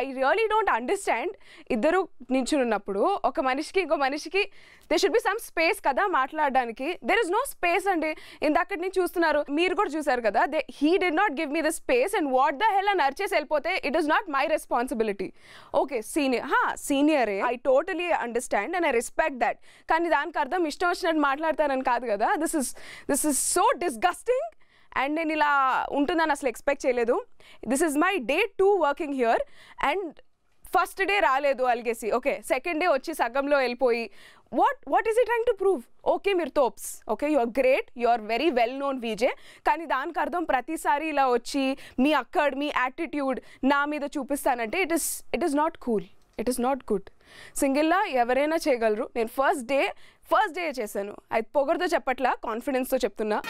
I really don't understand ఇద్దరు నించున్నప్పుడు ఒక మనిషికి ఇంకో మనిషికి they should be some space కదా మాట్లాడడానికి. దెర్ ఇస్ నో స్పేస్ అండి. ఇందాకటి నుంచి చూస్తున్నారు. మీరు కూడా చూసారు కదా they he did not give me the space and what the hell అని అర్చేసి వెళ్ళిపోతే it is not my responsibility okay senior హా సీనియరే I totally understand and I respect that కానీ దానికి అర్థం ఇష్టం వచ్చినట్టు మాట్లాడతారని కాదు కదా. This is this is so disgusting and నేను ఇలా ఉంటుందని అసలు ఎక్స్పెక్ట్ చేయలేదు. This is my day two working here and first day రాలేదు అలిగేసి. ఓకే సెకండ్ డే వచ్చి సగంలో వెళ్ళిపోయి. What what is he trying to prove okay మీరు తోప్స్. Okay you are great you are very well known VJ కానీ దానికి అర్థం ప్రతిసారి ఇలా వచ్చి మీ అక్కడ మీ యాటిట్యూడ్ నా మీద చూపిస్తానంటే it is it is not cool it is not good సింగిల్లా ఎవరైనా చేయగలరు. నేను ఫస్ట్ డే ఫస్ట్ డే చేశాను. అది పొగరుతో చెప్పట్లా కాన్ఫిడెన్స్తో చెప్తున్నా.